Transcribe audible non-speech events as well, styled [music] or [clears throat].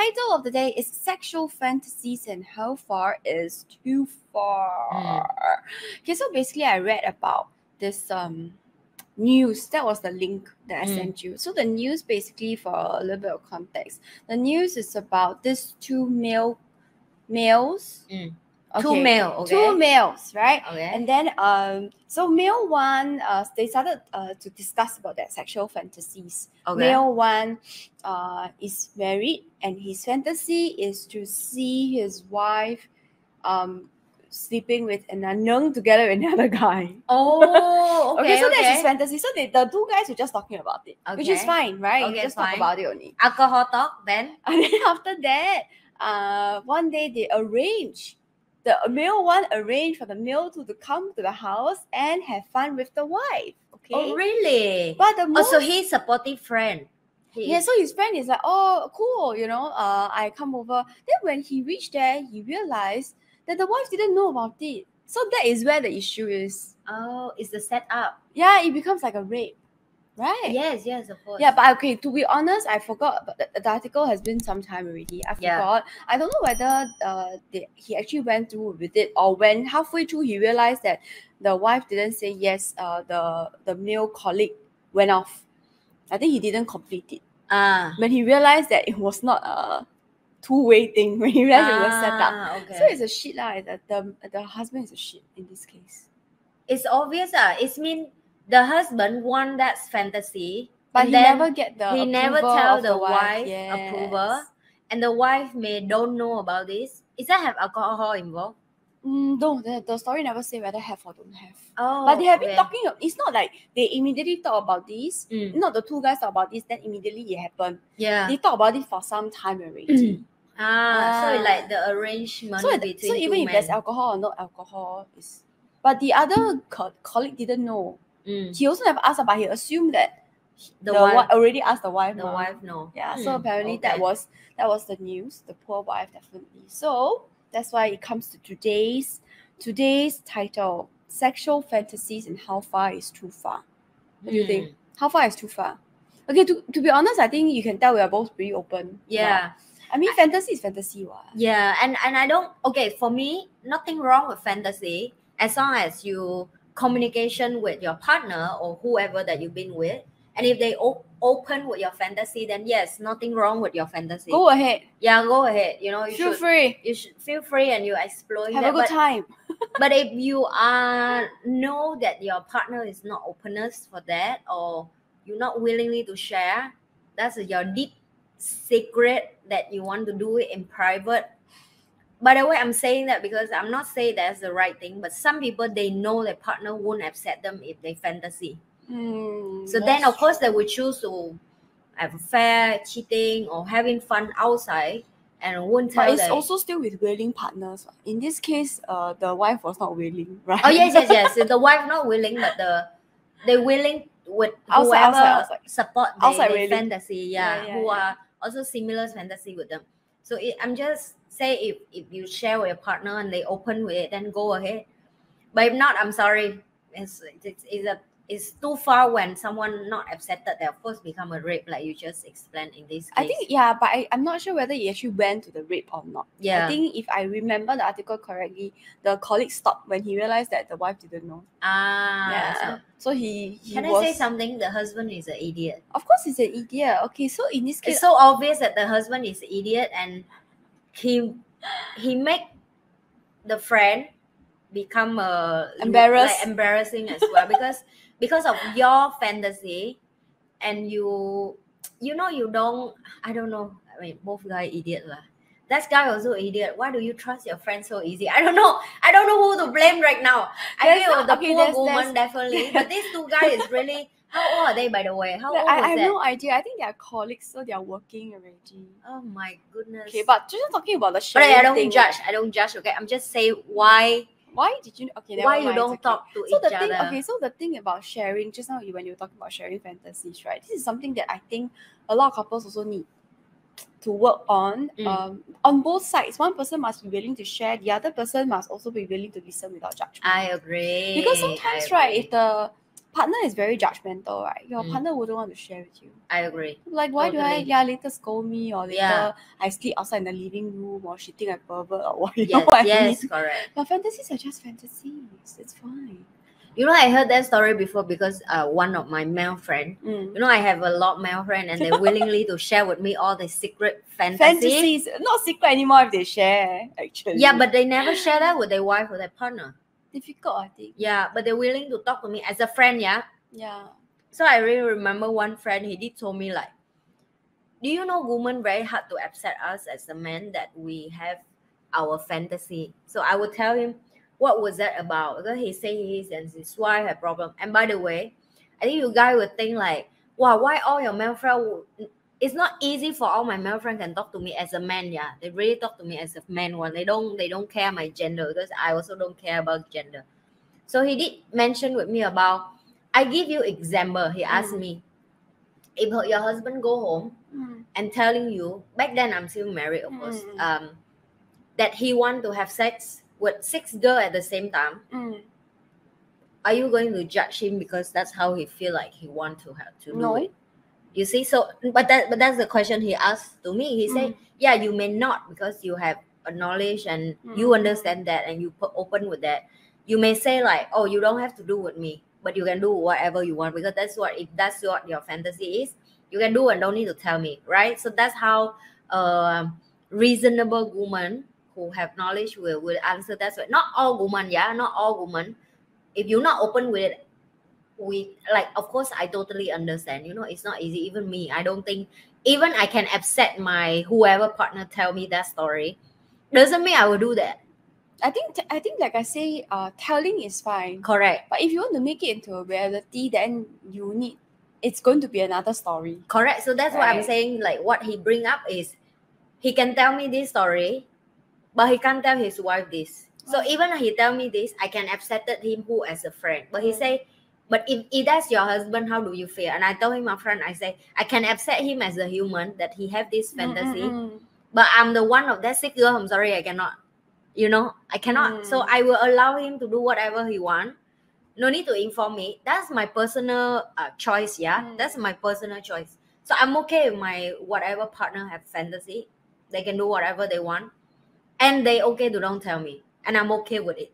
title of the day is Sexual Fantasies and How Far is Too Far. Okay, so basically I read about this um news. That was the link that I Mm. sent you. So the news basically for a little bit of context. The news is about these two male males. Mm. Two Okay, male, okay. Two males, right? Okay. And then um so male one uh they started uh to discuss about their sexual fantasies. okay. Male one uh is married and his fantasy is to see his wife um sleeping with an unknown together with [laughs] another guy. Oh, [laughs] okay. Okay, so okay. that's his fantasy. So they, the two guys were just talking about it, which is fine, right? Okay, you just talk about it only. Alcohol talk then? [laughs] And then after that, uh, one day they arrange the male one arranged for the male to, to come to the house and have fun with the wife. Okay. Oh, really? But the Oh, most so he's supportive friend. He yeah, is- so his friend is like, oh, cool, you know, uh, I come over. Then when he reached there, he realized that the wife didn't know about it. So that is where the issue is. oh, it's the setup. Yeah, it becomes like a rape, right? Yes, yes, of course. Yeah, but okay, to be honest, I forgot. But the, the article has been some time already. I Yeah. forgot. I don't know whether uh, they, he actually went through with it or when halfway through he realized that the wife didn't say yes. Uh, the the male colleague went off. I think he didn't complete it. Ah. When he realized that it was not a two way thing, [laughs] when he realized it was set up. Ah, okay. So it's a shit lah. The, the the husband is a shit in this case. it's obvious. Uh, it's mean the husband want that fantasy, But he never get the he never approval tell of the wife approval. Yes. and the wife may don't know about this. Is that have alcohol involved? Mm, no, the, the story never say whether have or don't have. Oh, but they have been talking. It's not like they immediately talk about this. Mm, Not the two guys talk about this, then immediately it happened. yeah. They talk about it for some time already. [clears throat] Ah, so Ah. like the arrangement so, between so even if there's alcohol or no alcohol, is but the other co- colleague didn't know. Mm, He also never asked, but he assumed that the, the, wife, wife already asked the wife. the mah. wife no. Yeah, so Mm, apparently that was that was the news. The poor wife definitely. So that's why it comes to today's today's title: sexual fantasies and how far is too far. What do you think? Mm, How far is too far? Okay, to, to be honest, I think you can tell we are both pretty open. Yeah. I mean, fantasy is fantasy, what? Yeah, and and I don't okay for me nothing wrong with fantasy as long as you communication with your partner or whoever that you've been with, and if they op- open with your fantasy, then yes, nothing wrong with your fantasy. Go ahead. Yeah, go ahead. You know, you Feel should free. you should feel free and you explore Have that. a good but, time. [laughs] but if you are know that your partner is not openness for that or you're not willingly to share, that's your deep secret that you want to do it in private. By the way, I'm saying that because I'm not saying that's the right thing, but some people they know their partner won't accept them if they fantasy. Hmm, So then of course true. they will choose to have affair, cheating, or having fun outside and won't tell But it's their- also still with willing partners. In this case, uh, the wife was not willing, [laughs] right? Oh yes, yes, yes. The wife not willing, but the they willing with whoever outside, outside. support the, Outside the willing. fantasy, yeah, Yeah, yeah, who yeah. are also similar fantasy with them. So it, I'm just say if if you share with your partner and they open with it, then go ahead. But if not, I'm sorry. It's it's, it's a it's too far when someone not accepted. They of course become a rape, like you just explained in this case. I think yeah, but I, I'm not sure whether he actually went to the rape or not. yeah. I think if I remember the article correctly, the colleague stopped when he realized that the wife didn't know. ah. yeah. so- So he, he can was, I say something? The husband is an idiot. Of course, he's an idiot. Okay, so in this case, it's so obvious that the husband is an idiot and he he make the friend become a Embarrassed. like embarrassing as well. Because because of your fantasy and you you know you don't i don't know i mean both guy idiot lah. That guy also idiot. Why do you trust your friend so easy? I don't know. I don't know who to blame right now. I feel not- the okay, poor woman definitely. [laughs] But these two guys is really how old are they by the way how like, old I, I have that no idea. I think they are colleagues, so they are working already. oh my goodness Okay, but just talking about the sharing But I don't thing, judge. I don't judge. Okay, I'm just saying why Why did you? Okay, why you don't okay. talk to So each the thing, other. okay, so the thing about sharing, just now you when you were talking about sharing fantasies, right? This is something that I think a lot of couples also need to work on. Mm. Um, on both sides, one person must be willing to share, the other person must also be willing to listen without judgment. I agree. because sometimes, I right, agree. if the partner is very judgmental, right? Your Mm. partner wouldn't want to share with you. I agree. Like, why do I, Totally. yeah, later scold me or later Yeah. I sleep outside in the living room or she think I pervert or [laughs] what, you know Yes, what I yes, mean? correct. But fantasies are just fantasies. It's fine. You know, I heard that story before because uh, one of my male friend. Mm. You know, I have a lot male friend, and they willingly to share with me all the secret fantasy. Fantasies, not secret anymore if they share, actually. Yeah, but they never share that with their wife or their partner. Difficult, I think. Yeah, but they're willing to talk to me as a friend. Yeah. Yeah. So I really remember one friend. He did told me like, "Do you know women very hard to accept us as a man that we have our fantasy?" So I would tell him, "What was that about?" Because he say his and his wife had problem. And by the way, I think you guys would think like, "Wow, why all your male friend?" It's not easy for all my male friends can talk to me as a man. Yeah, they really talk to me as a man. One, they don't they don't care my gender because I also don't care about gender. So he did mention with me about. I give you example. He asked Mm. me, if your husband go home Mm. and telling you back then I'm still married, of course, Mm. um, that he want to have sex with six girl at the same time. Mm. Are you going to judge him because that's how he feel like he want to have to do it? You see, so but that but that's the question he asked to me. He said, Mm. "Yeah, you may not because you have a knowledge and you Mm. understand that and you put open with that. You may say like, oh, you don't have to do with me, but you can do whatever you want because that's what if that's what your fantasy is, you can do and don't need to tell me, right? So that's how a reasonable woman who have knowledge will will answer that way. Not all women, yeah, not all women. If you're not open with it, we like of course I totally understand. You know, it's not easy. Even me, I don't think even I can accept my whoever partner tell me that story. Doesn't mean I will do that. I think I think like I say, uh, telling is fine. Correct. But if you want to make it into a reality, then you need it's going to be another story. Correct. So that's what I'm saying. Like what he bring up is he can tell me this story, but he can't tell his wife this. So Oh. even he tell me this, I can accept him who as a friend. But he Mm. say, but if, if that's your husband, how do you feel? And I told him upfront, I say, I can accept him as a human that he have this fantasy, Mm, mm, mm. but I'm the one of that sick girl. I'm sorry, I cannot. You know, I cannot. So Mm. I will allow him to do whatever he want. No need to inform me. That's my personal uh, choice. Yeah, Mm. that's my personal choice. So I'm okay with my whatever partner have fantasy. They can do whatever they want, and they okay to don't tell me, and I'm okay with it.